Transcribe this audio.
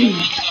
嗯。